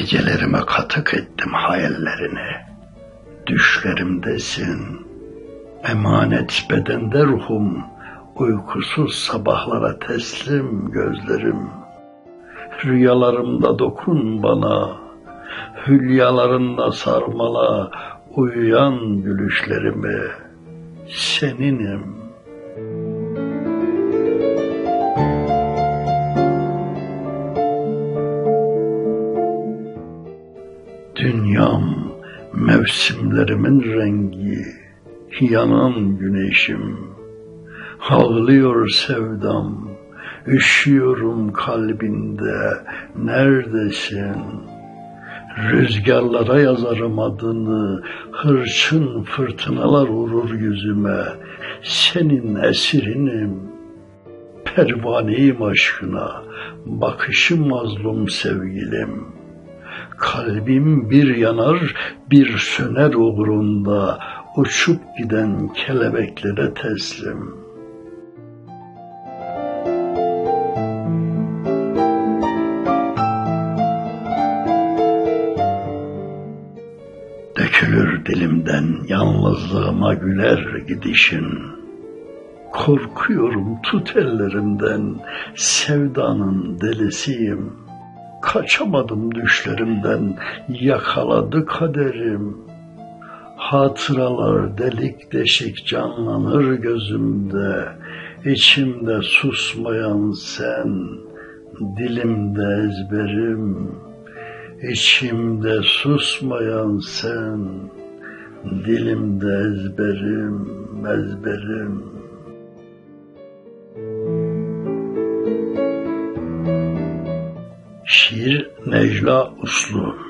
Gecelerime katık ettim hayallerini. Düşlerimdesin. Emanet bedende ruhum. Uykusuz sabahlara teslim gözlerim. Rüyalarımda dokun bana. Hülyalarında sarmala uyuyan gülüşlerimi. Seninim. Dünyam mevsimlerimin rengi, yanan güneşim. Ağlıyor sevdam, üşüyorum kalbinde, neredesin? Rüzgarlara yazarım adını, hırçın fırtınalar vurur yüzüme. Senin esirinim, pervaneyim aşkına, bakışım mazlum sevgilim.'' Kalbim bir yanar, bir söner uğrunda, uçup giden kelebeklere teslim. Dökülür dilimden yalnızlığıma güler gidişin. Korkuyorum tut ellerimden, sevdanın delisiyim.'' Kaçamadım düşlerimden, yakaladı kaderim. Hatıralar delik deşik canlanır gözümde, içimde susmayan sen, dilimde ezberim. İçimde susmayan sen, dilimde ezberim, ezberim. Şiir Necla Uslu